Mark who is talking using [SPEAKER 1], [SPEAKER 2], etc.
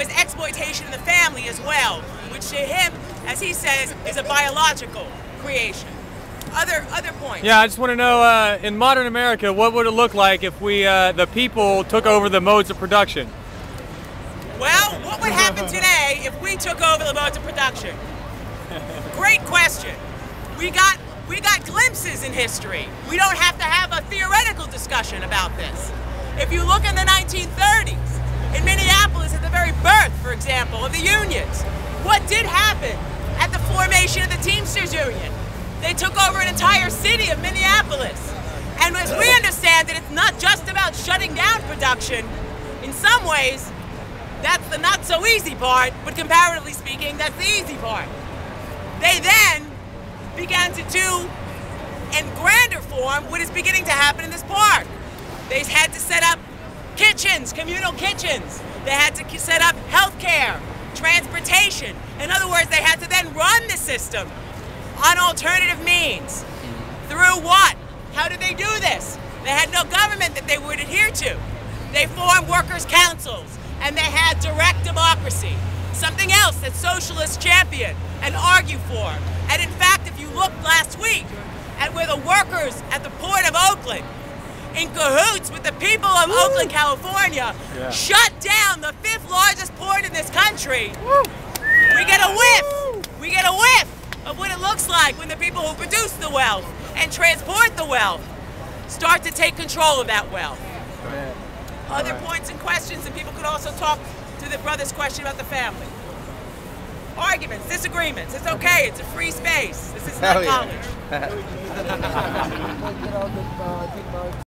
[SPEAKER 1] was exploitation in the family as well, which to him, as he says, is a biological creation. Other other points.
[SPEAKER 2] Yeah, I just want to know uh, in modern America, what would it look like if we, uh, the people, took over the modes of production?
[SPEAKER 1] Well, what would happen today if we took over the modes of production? Great question. We got we got glimpses in history. We don't have to have a theoretical discussion about this. If you look in the 1930s, in Minneapolis at the very birth, for example, of the unions, what did happen at the formation of the Teamsters Union? They took over an entire city of Minneapolis. And as we understand it, it's not just about shutting down production. In some ways, that's the not so easy part, but comparatively speaking, that's the easy part. They then began to do in grander form what is beginning to happen in this park. They had to set up kitchens, communal kitchens. They had to set up health care, transportation. In other words, they had to then run the system on alternative means. Through what? How did they do this? They had no government that they would adhere to. They formed workers' councils and they had direct democracy, something else that socialists champion and argue for. And in fact, if you looked last week at where the workers at the port of Oakland, in cahoots with the people of Woo. Oakland, California, yeah. shut down the fifth largest port in this country, Woo. we get a whiff. We get a whiff of what it looks like when the people who produce the wealth and transport the wealth start to take control of that wealth. Other right. points and questions, and people could also talk to the brother's question about the family. Arguments, disagreements, it's okay, it's a free space. This is not college.